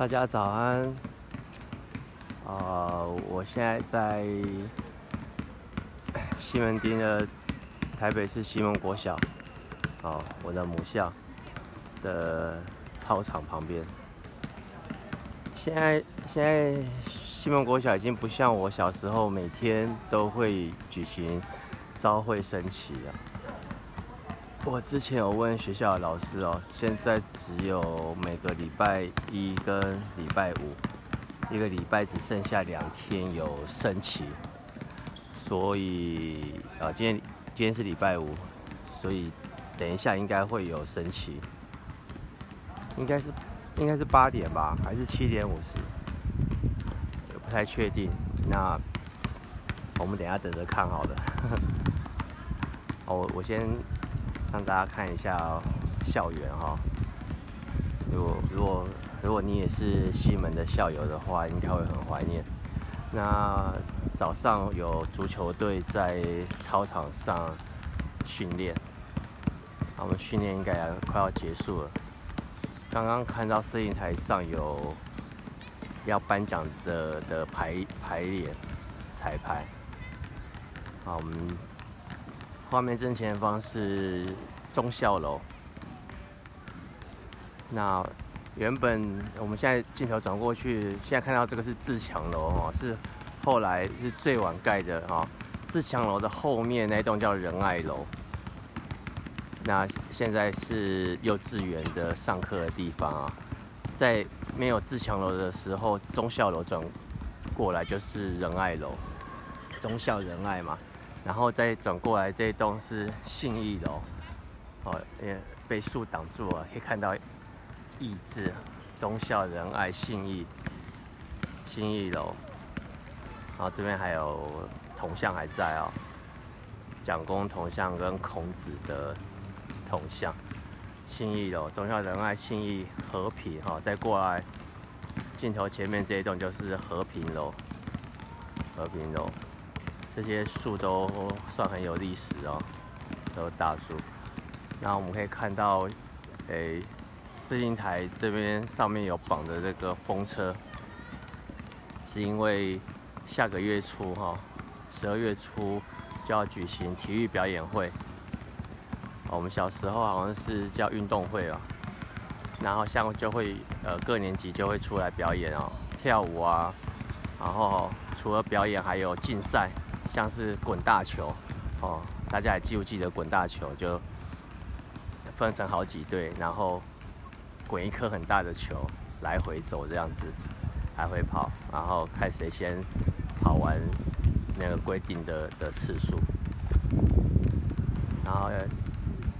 大家早安。啊，我现在在 西门町的台北市西门国小，哦，我的母校的操场旁边。现在现在西门国小已经不像我小时候每天都会举行朝会升旗了。我之前有问学校的老师哦，现在只有每个礼拜一跟礼拜五，一个礼拜只剩下两天有升旗，所以啊，今天今天是礼拜五，所以等一下应该会有升旗，应该是。应该是八点吧，还是七点五十？不太确定。那我们等下等着看好了。哦，我先让大家看一下校园哈。如果如果如果你也是西门的校友的话，应该会很怀念。那早上有足球队在操场上训练，我们训练应该快要结束了。刚刚看到摄影台上有要颁奖的的排排练彩排。好，我们画面正前方是忠孝楼。那原本我们现在镜头转过去，现在看到这个是自强楼哦，是后来是最晚盖的哈。自强楼的后面那栋叫仁爱楼。那现在是幼稚园的上课的地方啊，在没有自强楼的时候，忠孝楼转过来就是仁爱楼，忠孝仁爱嘛，然后再转过来这一栋是信义楼，哦，也被树挡住了，可以看到义字，忠孝仁爱信义，信义楼，然后这边还有铜像还在哦，蒋公铜像跟孔子的。铜像，信义楼，忠孝仁爱，信义和平哈，再过来，镜头前面这一栋就是和平楼，和平楼，这些树都算很有历史哦，都大树。然后我们可以看到，诶，司令台这边上面有绑的这个风车，是因为下个月初哈，十二月初就要举行体育表演会。我们小时候好像是叫运动会啊，然后像就会呃各年级就会出来表演哦，跳舞啊，然后除了表演还有竞赛，像是滚大球哦，大家还记不记得滚大球？就分成好几队，然后滚一颗很大的球来回走这样子，来回跑，然后看谁先跑完那个规定的的次数，然后。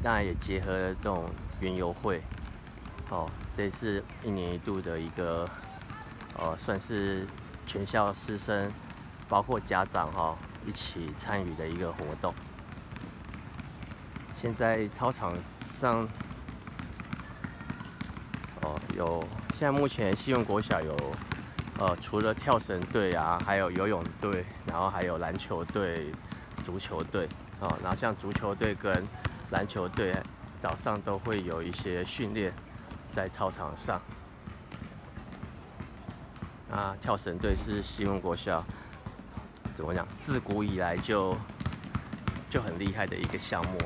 当然也结合了这种园游会，哦，这是一年一度的一个，呃，算是全校师生，包括家长哈一起参与的一个活动。现在操场上，哦，有现在目前西文国小有，呃，除了跳绳队啊，还有游泳队，然后还有篮球队、足球队，哦，然后像足球队跟篮球队早上都会有一些训练在操场上。啊，跳绳队是西文国校怎么讲？自古以来就就很厉害的一个项目。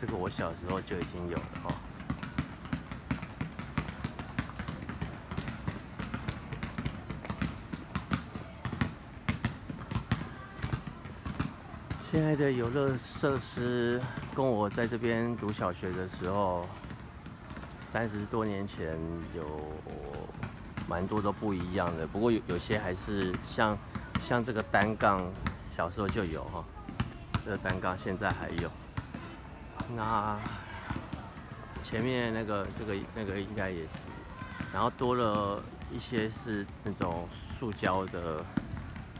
这个小时候就已经有了哈。现在的游乐设施跟我在这边读小学的时候，三十多年前有蛮多都不一样的。不过有有些还是像像这个单杠，小时候就有哈，这个单杠现在还有。那前面那个这个那个应该也是，然后多了一些是那种塑胶的，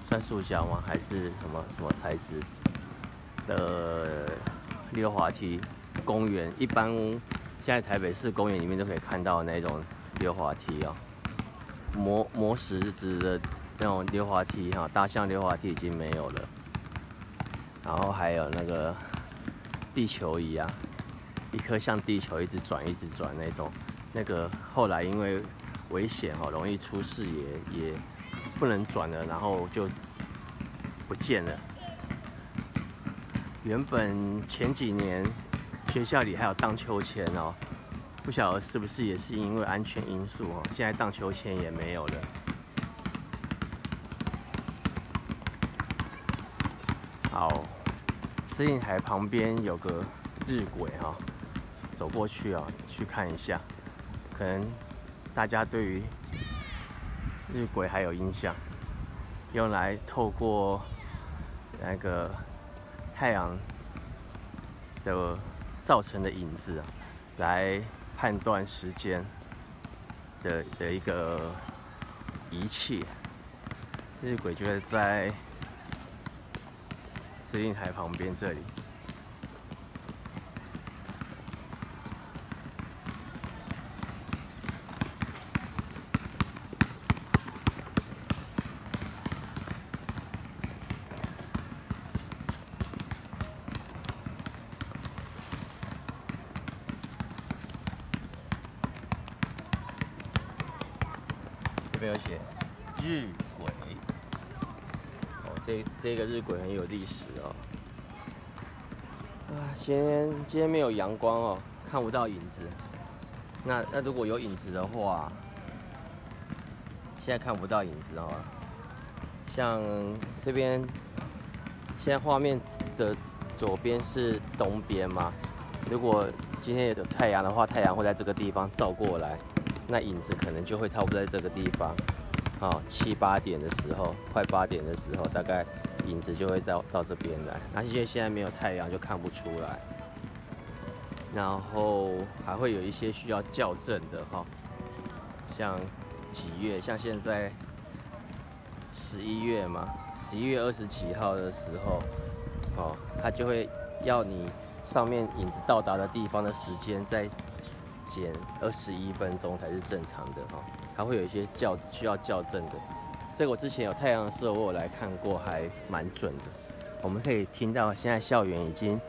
算塑胶吗？还是什么什么材质的溜滑梯？公园一般现在台北市公园里面都可以看到那种溜滑梯啊，磨磨石子的那种溜滑梯哈，大象溜滑梯已经没有了，然后还有那个地球仪啊。一颗像地球一直转一直转那种，那个后来因为危险哦，容易出事也也不能转了，然后就不见了。原本前几年学校里还有荡秋千哦，不晓得是不是也是因为安全因素哦，现在荡秋千也没有了。好，司令台旁边有个日晷哈。走过去啊，去看一下，可能大家对于日晷还有印象，用来透过那个太阳的造成的影子啊来判断时间的的一个仪器。日晷就是在司令台旁边这里。这边有写日晷，哦，这个日晷很有历史哦。啊，今天今天没有阳光哦，看不到影子。那那如果有影子的话，现在看不到影子哦。像这边，现在画面的左边是东边嘛？如果今天有太阳的话，太阳会在这个地方照过来。那影子可能就会差不多在这个地方，哦，七八点的时候，快八点的时候，大概影子就会到到这边来。那因为现在没有太阳，就看不出来。然后还会有一些需要校正的哈，像几月，像现在十一月嘛，十一月二十几号的时候，哦，它就会要你上面影子到达的地方的时间再。减二十一分钟才是正常的哈，它会有一些校需要校正的。这个我之前有太阳的时候，我有来看过，还蛮准的。我们可以听到现在校园已经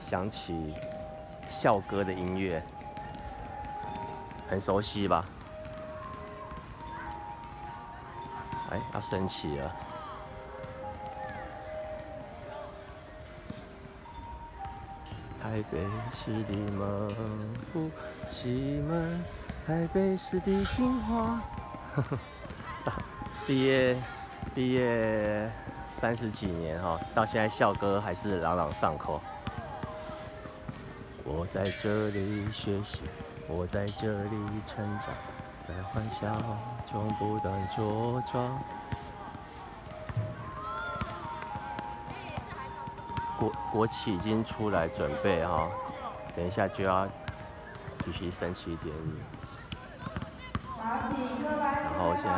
响起校歌的音乐，很熟悉吧？哎，要升起了。台北市的门户西门，台北市的精华。毕业毕业三十几年哈，到现在校歌还是朗朗上口。我在这里学习，我在这里成长，在欢笑中不断茁壮。国国旗已经出来准备哈，等一下就要举行升旗典礼。然后现在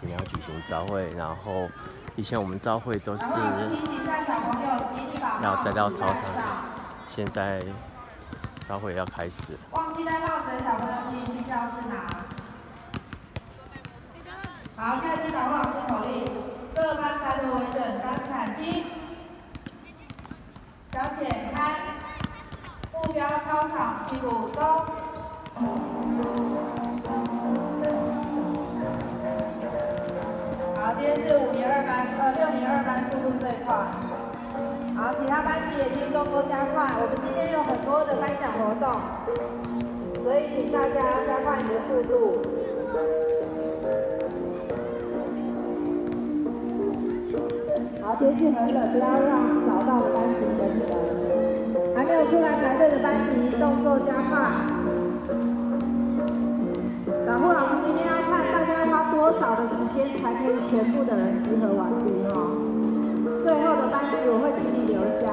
今天要举行招会，然后以前我们招会都是要带到操场，现在招会要开始。忘记带帽子的小朋友进教室拿。好，开始导护老师口令，各班排头为准，三砍七，小浅开，目标操场屁股中。是五年二班，呃，六年二班速度最快。好，其他班级也请动作加快，我们今天有很多的颁奖活动，所以请大家加快你的速度。好天气很冷，不要让早到的班级等你们。还没有出来排队的班级，动作加快。护老师今天多少的时间才可以全部的人集合完毕哦。最后的班级我会请你留下。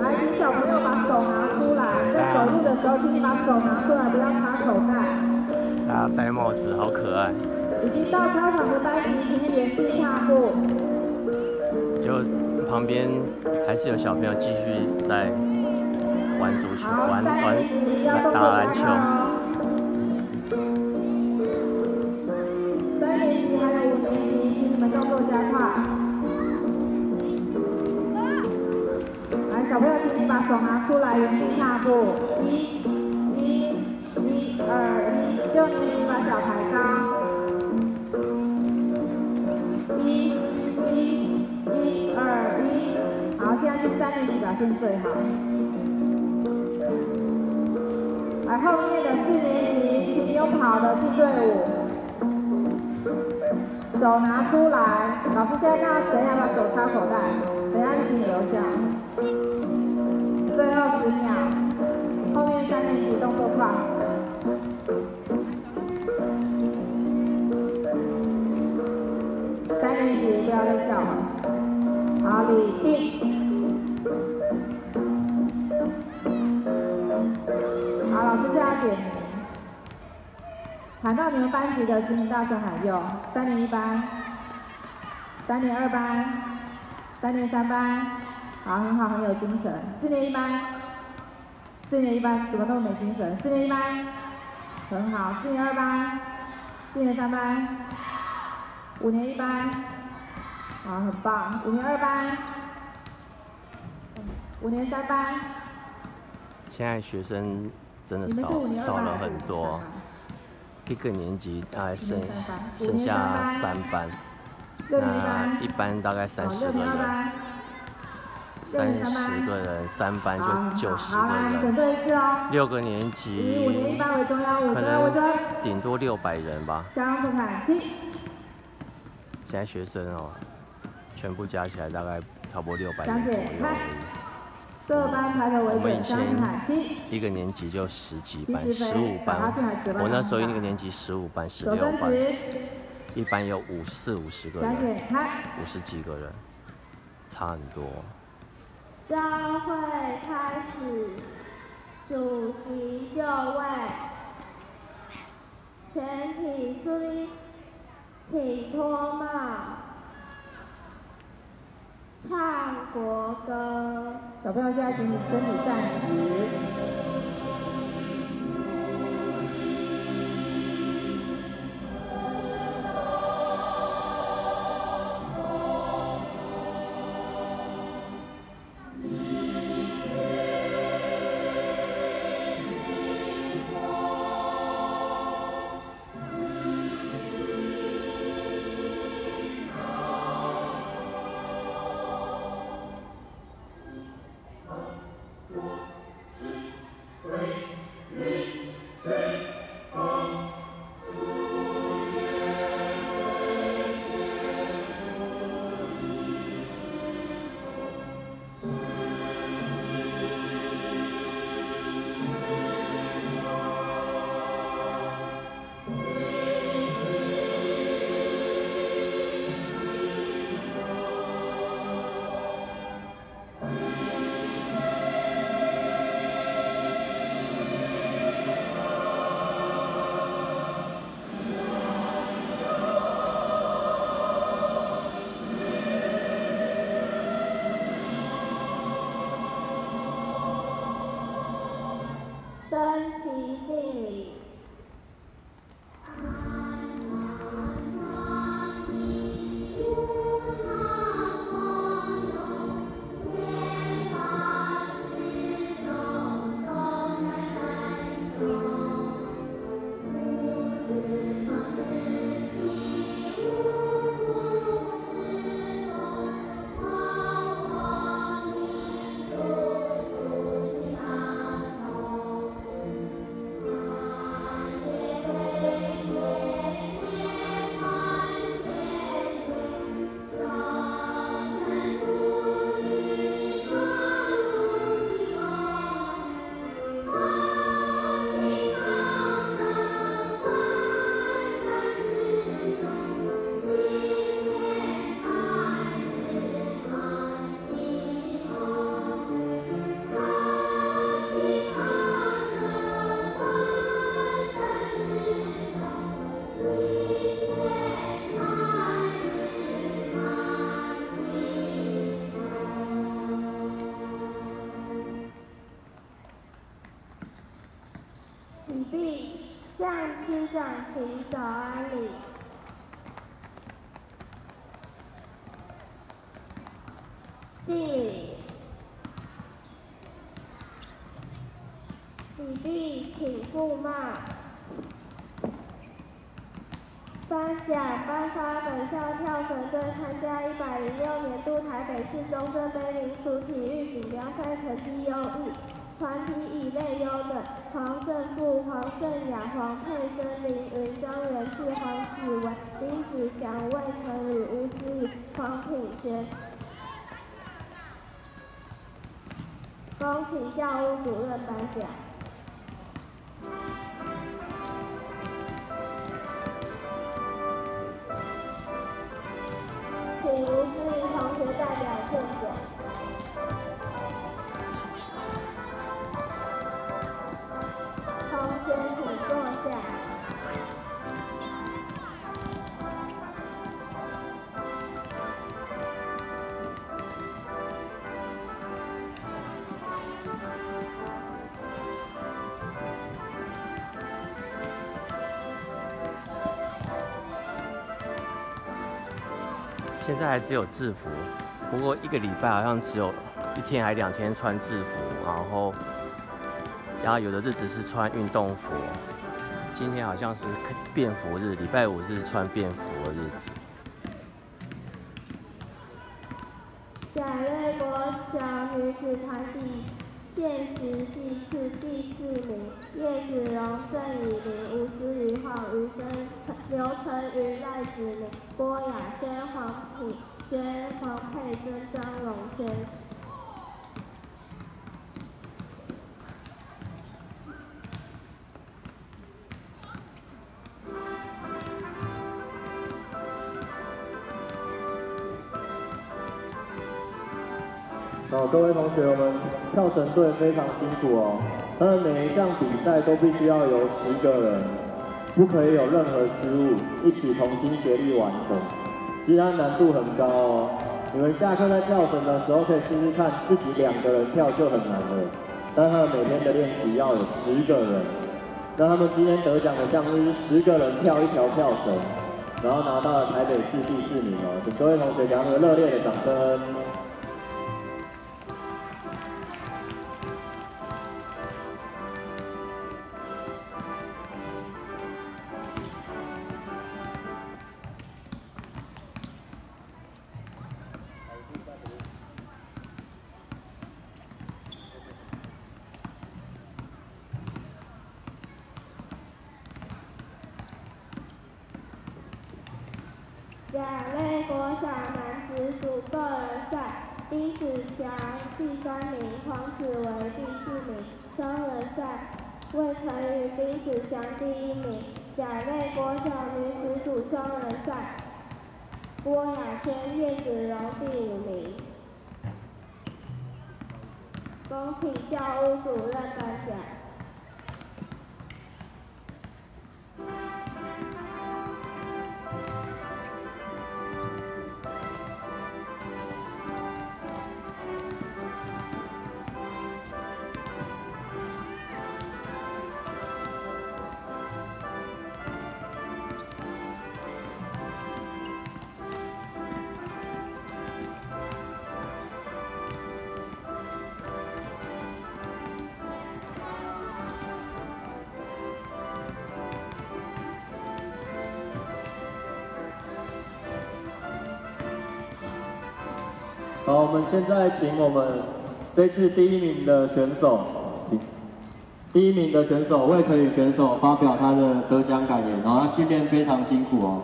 来，请小朋友把手拿出来，在走路的时候，请你把手拿出来，不要插口袋。大家戴帽子，好可爱。已经到操场的班级，请你原地踏步。就旁边还是有小朋友继续在玩足球，玩玩打篮球。三年级还有五年级，请你们动作加快。来，小朋友，请你把手拿出来，原地踏步。一、一、一、二、一。六年级把脚抬高。一、一、一、二、一。好现在是三年级表现最好，而后面的四年级，请用跑的进队伍，手拿出来。老师现在看到谁还把手插口袋？等下请留下。最后十秒，后面三年级动作快。三年级不要再笑了。好，李定。老师现在点名，喊到你们班级的，请你大声喊用。三年一班，三年二班，三年三班，好，很好，很有精神。四年一班，四年一班怎么那么没精神？四年一班，很好。四年二班，四年三班，五年一班，好，很棒。五年二班，五年三班。现在学生。真的少少了很多，一个年级大概剩剩下三班，那一班大概三十个人，三十个人三班就九十个人，六个年级可能顶多六百人吧。现在学生哦，全部加起来大概差不多六百人左右。各班排头为准，向前一个年级就十几班，十五班。我那时候一个年级十五班，十六班，一班有五四五十个人，五十几个人，差很多。将会开始，主席就位，全体肃立，请脱帽。唱国歌，小朋友现在请你身体站直。早安礼。敬礼。礼毕，请赴骂。颁奖颁发本校跳绳队参加一百零六年度台北市中正杯民俗体育锦标赛成绩优异，团体以类优等黄胜富、黄胜雅、黄佩珍、林云、张元志、黄子文、林子祥、魏晨宇、吴思雨、黄品轩。恭请教务主任颁奖。现在还是有制服，不过一个礼拜好像只有一天还两天穿制服，然后，然后有的日子是穿运动服。今天好像是便服日，礼拜五是穿便服的日子。各位同学，我们跳绳队非常辛苦哦。他们每一项比赛都必须要有十个人，不可以有任何失误，一起同心协力完成。其实它难度很高哦。你们下课在跳绳的时候可以试试看，自己两个人跳就很难了。但他们每天的练习要有十个人。那他们今天得奖的项目是十个人跳一条跳绳，然后拿到了台北市第四名哦。请各位同学给他们热烈的掌声。好，我们现在请我们这次第一名的选手，第一名的选手魏晨宇选手发表他的得奖感言。然后他训练非常辛苦哦。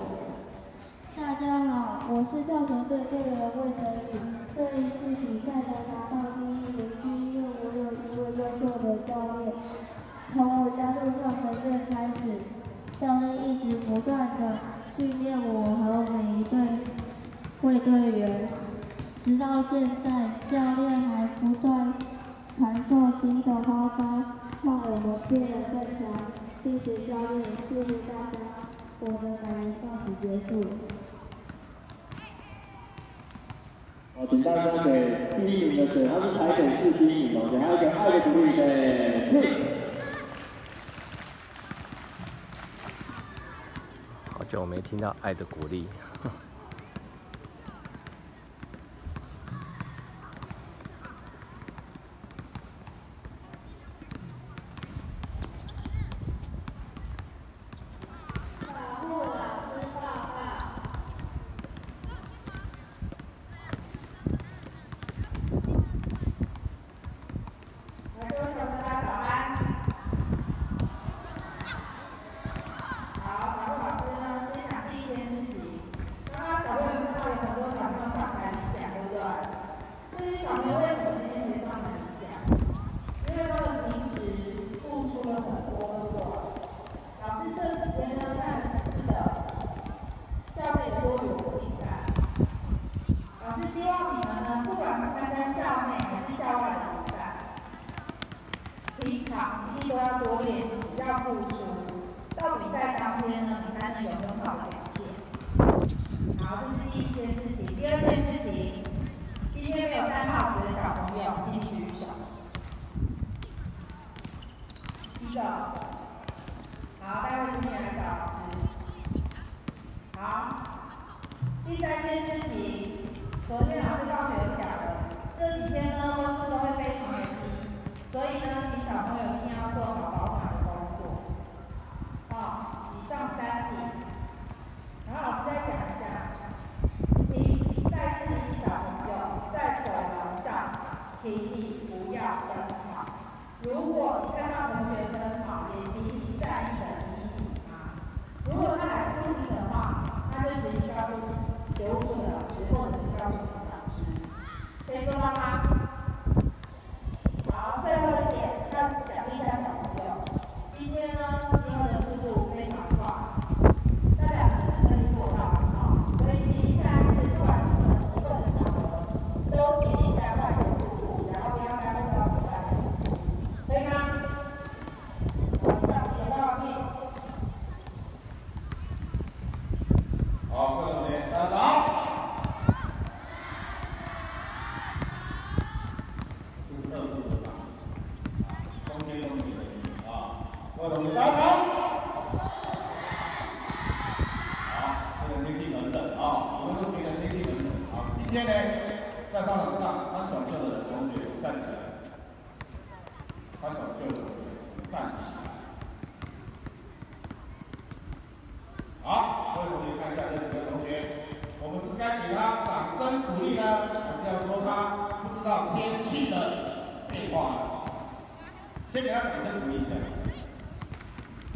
听到爱的鼓励。也要讲清不一点。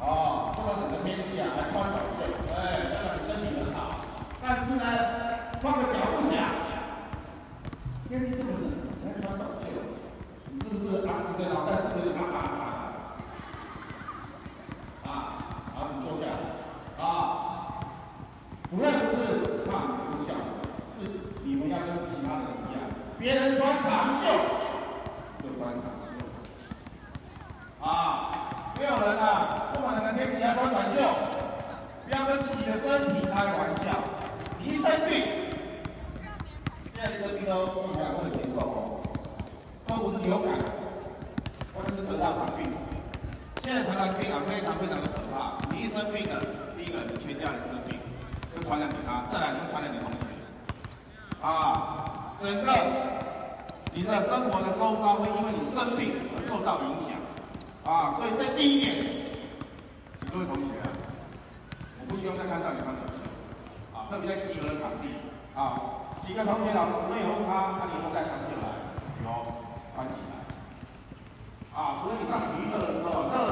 哦，不管整个天气啊，还穿短袖，哎，这表你身体很好。但是呢，换个角度想，天气这么冷，还穿短袖，你是不是啊？你的脑袋是不是有点发麻？啊，好，你坐下。啊，主要不是看这个效，是你们要跟其他人一样，别人穿长袖。没有人啊，不管哪个天气要穿短袖，不要跟自己的身体开玩笑，你一生病。现在生病都是感不的节奏哦，都不是流感，或者是得大肠病。现在传染病啊，非常非常的可怕。你一生病了，第一个你全家人生病，就传染给他，再来就传染给同学。啊，整个你的生活的周遭会因为你生病而受到影响。啊，所以在第一点，各位同学，我不希望再看到你犯的错，啊，特别在集合的场地，啊，几个同学老师没有他，他以后再场地来，有关起来，啊，所以你看娱乐的时候，热，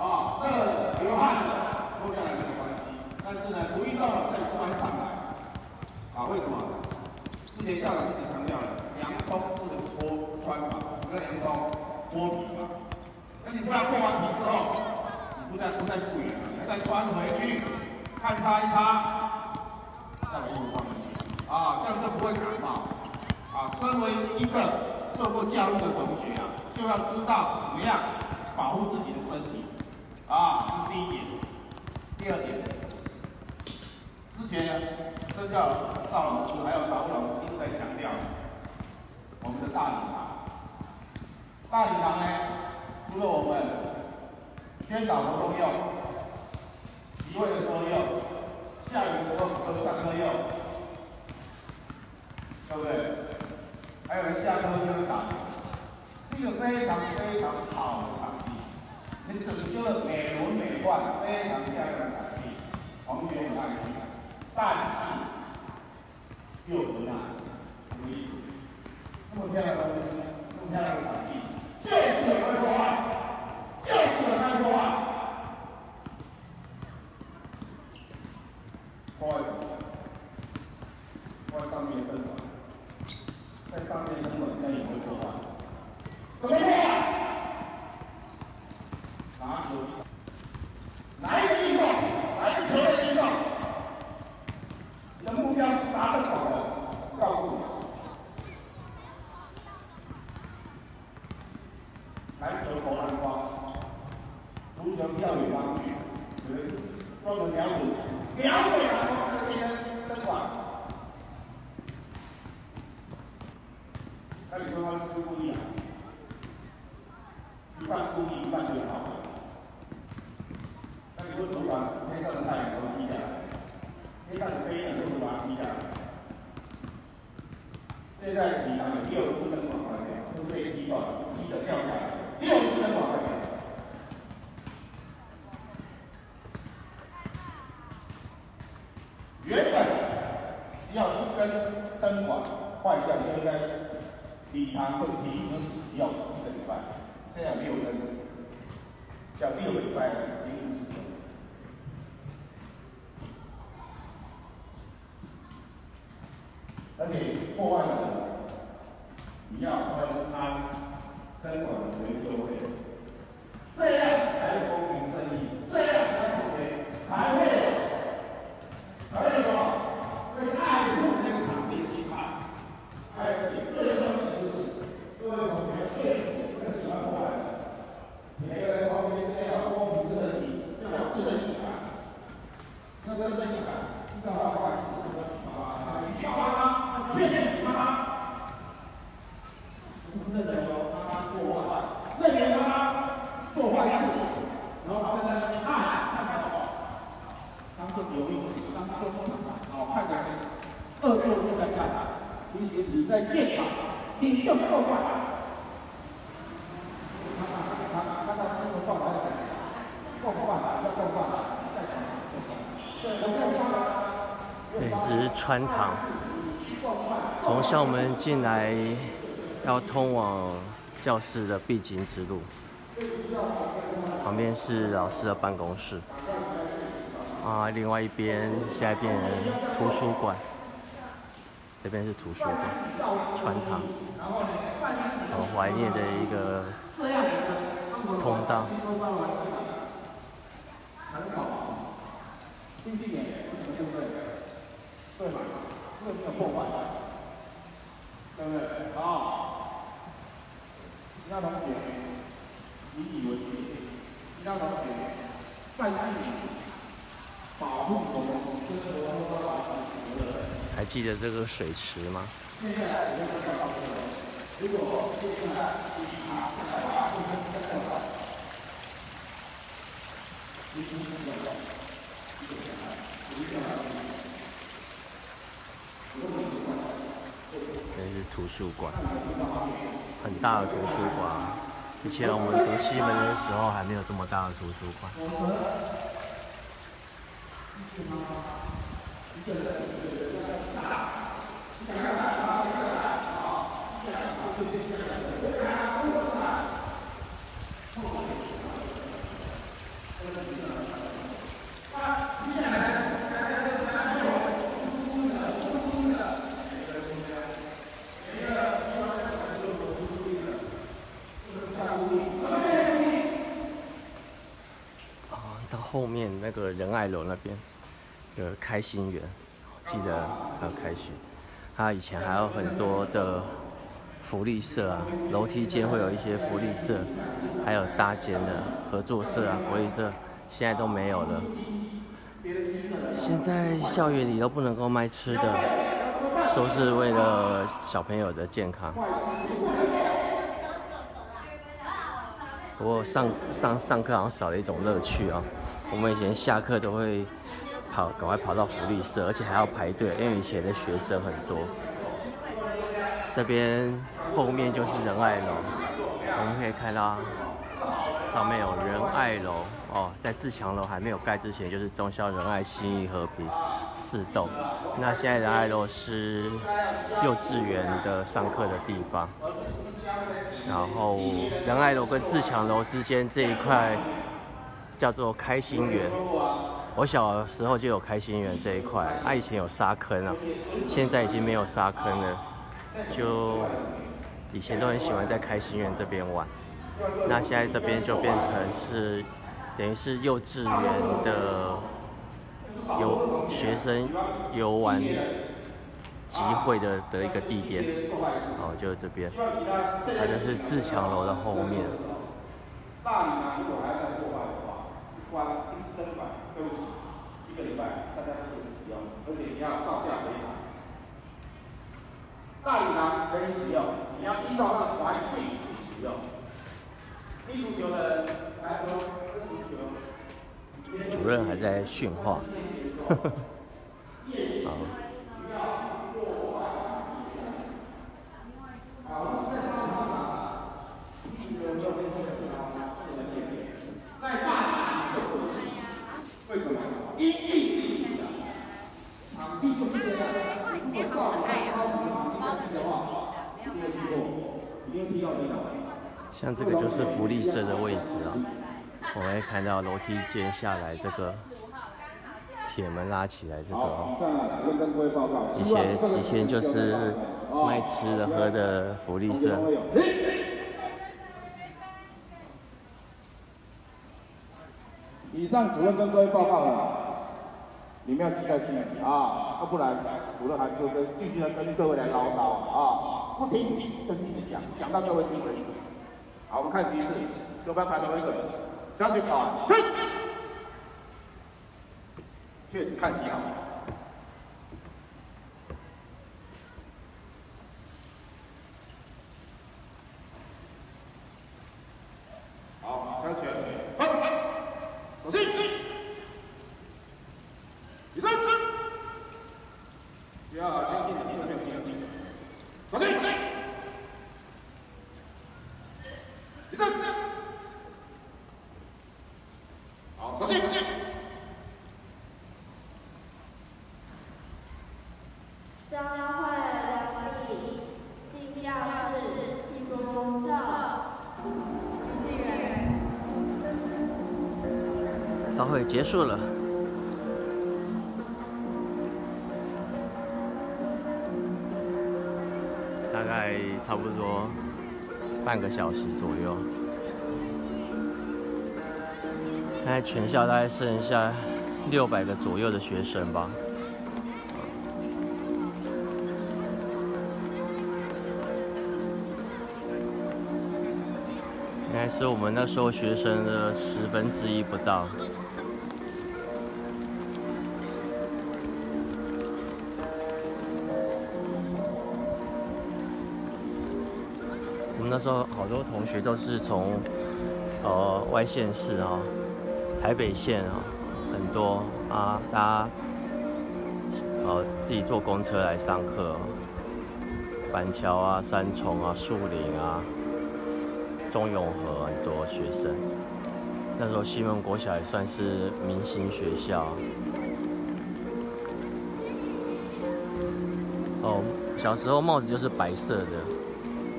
啊，热流汗的，脱下来没有关系，但是呢，不一动再穿上来，啊，为什么？之前校长自己强调了，凉风。你不然过完头之后，你不再不再复原了，再穿回去，看擦一擦，再把衣服，啊，这样就不会感冒。啊，身为一个受过教育的同学啊，就要知道怎么样保护自己的身体，啊，这是第一点。第二点，之前这教赵老师还有导老师一直在强调我们的大礼堂，大礼堂呢。除了我们宣导活动用，集会的时候用，下雨的时候和上课用，对不对？还有下课宣讲，是一个非常非常好的场地，你整个美轮美奂，非常漂亮的场地，同学们欢迎。但是又怎样？什么意思？那么漂亮的东，那么漂亮的场地。就是有人说话，就是有人说话。破坏什么？破坏上面的灯管，在上面的灯管下也会破坏。怎么破穿堂，从校门进来要通往教室的必经之路，旁边是老师的办公室，啊，另外一边现在变成图书馆，这边是图书馆，穿堂，很怀念的一个通道。经济点，对不对？对嘛？这个没有破坏，对不对？好，其他同学引以为戒，其他同学在这里保护我们这个文化的。还记得这个水池吗？接下来我们要告诉你，如果接下来你拿出来把部分再过来，你不要要，一个小孩，一个小孩。这是图书馆，很大的图书馆。以前我们读西门的时候还没有这么大的图书馆。后面那个仁爱楼那边有开心园，记得还有开心。它以前还有很多的福利社啊，楼梯间会有一些福利社，还有搭间的合作社啊，福利社现在都没有了。现在校园里都不能够卖吃的，说是为了小朋友的健康。不过上上上课好像少了一种乐趣啊！我们以前下课都会跑，赶快跑到福利社，而且还要排队，因为以前的学生很多。这边后面就是仁爱楼，我们可以看到上面有仁爱楼哦，在自强楼还没有盖之前，就是中校仁爱、新义、和平四栋。那现在仁爱楼是幼稚园的上课的地方，然后仁爱楼跟自强楼之间这一块叫做开心园。我小时候就有开心园这一块，啊，以前有沙坑啊，现在已经没有沙坑了。就以前都很喜欢在开心园这边玩，那现在这边就变成是等于是幼稚园的游学生游玩集会的的一个地点，哦，就是这边，它就是自强楼的后面。大礼堂如果还在破坏的话，关灯板，对不起，一个礼拜大家都可以使用，而且你要照价赔偿。大礼堂可以使用，你要依照它的环境去使用。踢足球的来说，主任还在训话，像这个就是福利社的位置啊，我们看到楼梯间下来这个铁门拉起来这个哦，以前以前就是卖吃的喝的福利社。以上主任跟各位报告了，你们要记在心里啊，要不然主任还是会继续的跟各位来唠叨啊，不停，就一直讲，讲到各位听为止。好，我们看第一次，右边排头一个，将军啊，确实看极好。好，枪决，好，走进，起身，不要将近的地方没有进进，走进。会结束了，大概差不多半个小时左右。现在全校大概剩下六百个左右的学生吧。应该是我们那时候学生的十分之一不到。那时候好多同学都是从呃外县市啊，台北县啊，很多啊，大家呃自己坐公车来上课，板桥啊、三重啊、树林啊。中永和很多学生，那时候西门国小也算是明星学校。哦，小时候帽子就是白色的，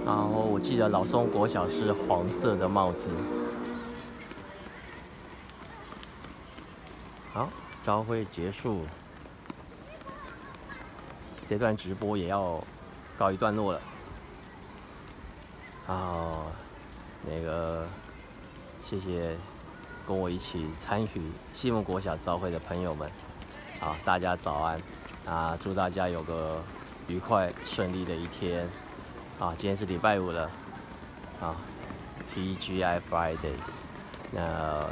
然后我记得老松国小是黄色的帽子。好，朝会结束，这段直播也要告一段落了。啊。那个，谢谢跟我一起参与西蒙国小招会的朋友们，好，大家早安，啊，祝大家有个愉快顺利的一天，啊，今天是礼拜五了，啊，TGI Fridays，那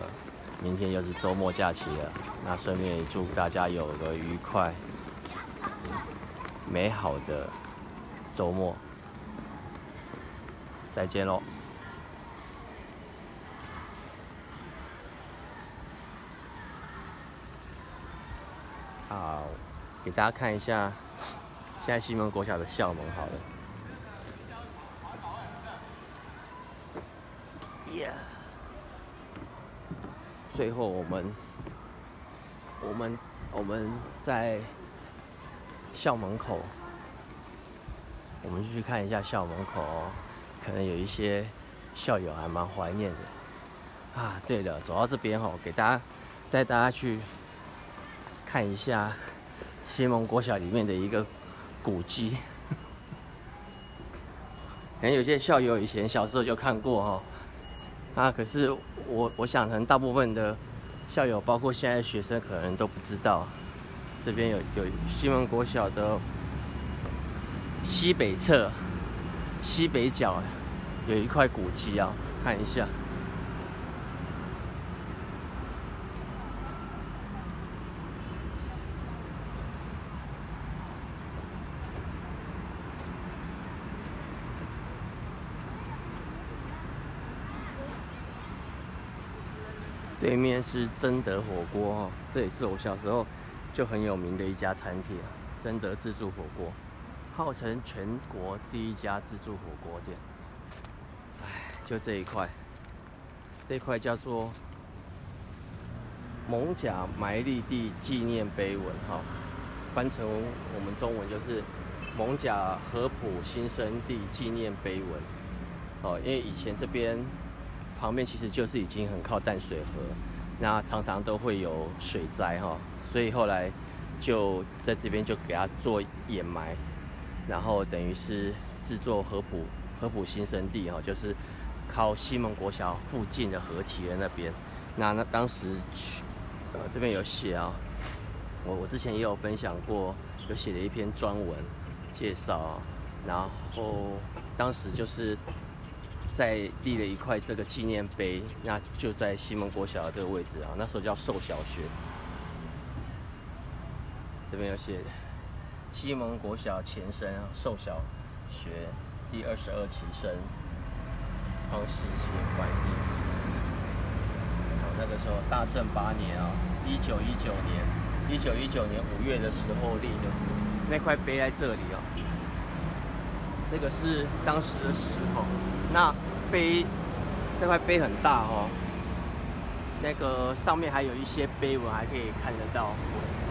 明天又是周末假期了，那顺便也祝大家有个愉快、美好的周末，再见喽。啊，给大家看一下现在西门国小的校门好了。耶！最后我们我们我们在校门口，我们去看一下校门口哦，可能有一些校友还蛮怀念的。啊，对了，走到这边哦，给大家带大家去看一下西蒙国小里面的一个古迹。可能有些校友以前小时候就看过哈，啊，可是我我想，可能大部分的校友，包括现在学生，可能都不知道，这边有有新闻国小的西北侧、西北角有一块古迹啊，看一下。对面是真德火锅哦，这也是我小时候就很有名的一家餐厅，真德自助火锅，号称全国第一家自助火锅店。哎，就这一块，这一块叫做蒙甲埋立地纪念碑文哈，翻成我们中文就是蒙甲合浦新生地纪念碑文。哦，因为以前这边。旁边其实就是已经很靠淡水河，那常常都会有水灾哈，所以后来就在这边就给它做掩埋，然后等于是制作河浦河浦新生地哈，就是靠西门国小附近的河堤的那边。那那当时去呃这边有写啊，我我之前也有分享过，有写了一篇专文介绍，然后当时就是。在立了一块这个纪念碑，那就在西门国小的这个位置啊。那时候叫寿小学，这边有写西门国小前身寿小学第二十二期生方世杰翻译。那个时候大正八年啊，一九一九年，一九一九年五月的时候立的那块碑在这里啊。这个是当时的时候。那碑这块碑很大哦，那个上面还有一些碑文，还可以看得到文字。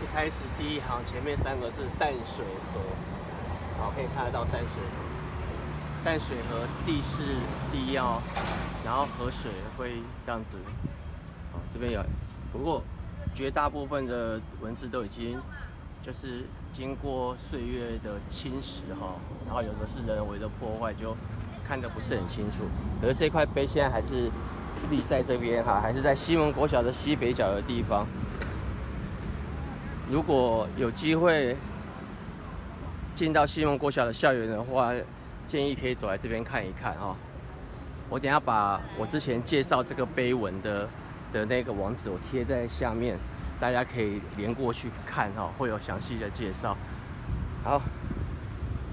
一开始第一行前面三个字“淡水河”，好，可以看得到淡水河。淡水河地势低要，然后河水会这样子。好，这边有，不过绝大部分的文字都已经。就是经过岁月的侵蚀哈，然后有的是人为的破坏，就看得不是很清楚。可是这块碑现在还是立在这边哈，还是在西门国小的西北角的地方。如果有机会进到西门国小的校园的话，建议可以走来这边看一看哈。我等下把我之前介绍这个碑文的的那个网址我贴在下面。大家可以连过去看哈，会有详细的介绍。好，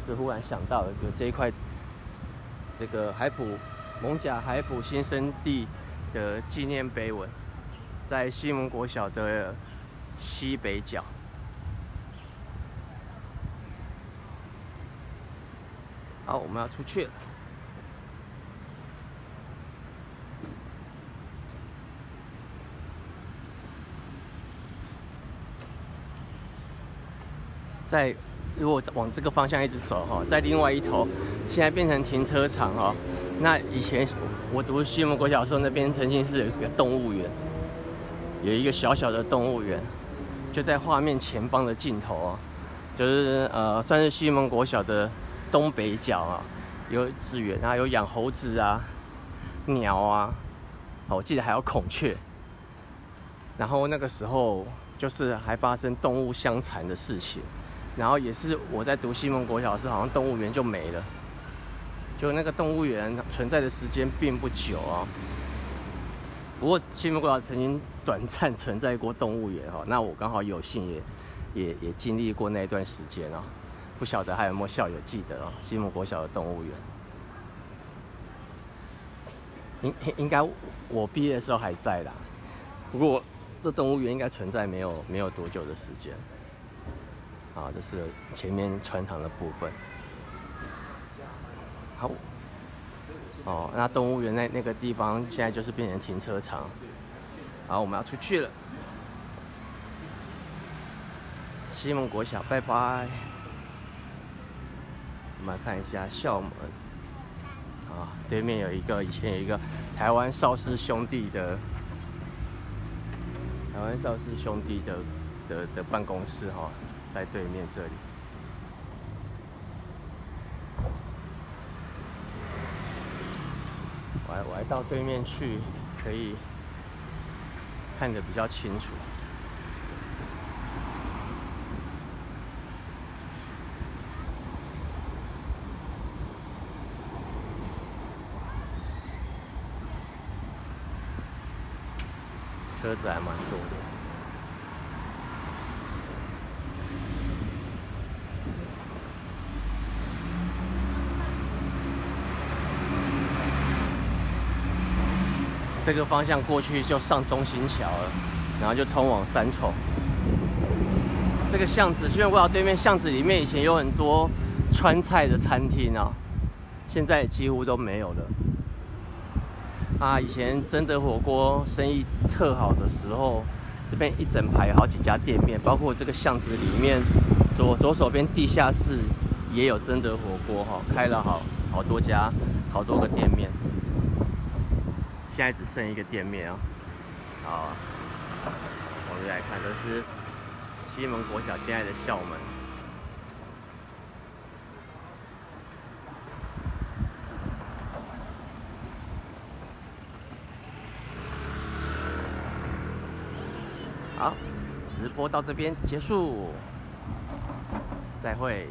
这忽然想到了，就这一块，这个海普蒙甲海普新生地的纪念碑文，在西蒙国小的西北角。好，我们要出去了。在如果往这个方向一直走哈，在另外一头，现在变成停车场哈。那以前我读西门国小的时候，那边曾经是有一个动物园，有一个小小的动物园，就在画面前方的尽头啊，就是呃算是西门国小的东北角啊，有资源啊，有养猴子啊、鸟啊，我记得还有孔雀。然后那个时候就是还发生动物相残的事情。然后也是我在读西蒙国小时，好像动物园就没了，就那个动物园存在的时间并不久哦。不过西蒙国小曾经短暂存在过动物园哈，那我刚好有幸也也也经历过那一段时间哦。不晓得还有没有校友记得哦？西蒙国小的动物园，应应该我毕业的时候还在啦。不过这动物园应该存在没有没有多久的时间。啊，这是前面穿堂的部分。好，哦，那动物园那那个地方现在就是变成停车场。好，我们要出去了。西蒙国小，拜拜。我们来看一下校门。啊，对面有一个以前有一个台湾邵氏兄弟的台湾邵氏兄弟的的的办公室哈。在对面这里，我还我还到对面去，可以看得比较清楚。车子还蛮多的。这个方向过去就上中心桥了，然后就通往三重。这个巷子，虽然我道对面巷子里面以前有很多川菜的餐厅啊，现在几乎都没有了。啊，以前真的火锅生意特好的时候，这边一整排好几家店面，包括这个巷子里面左左手边地下室也有真的火锅哈，开了好好多家，好多个店面。现在只剩一个店面哦，好，我们来看，这是西门国小现在的校门。好，直播到这边结束，再会。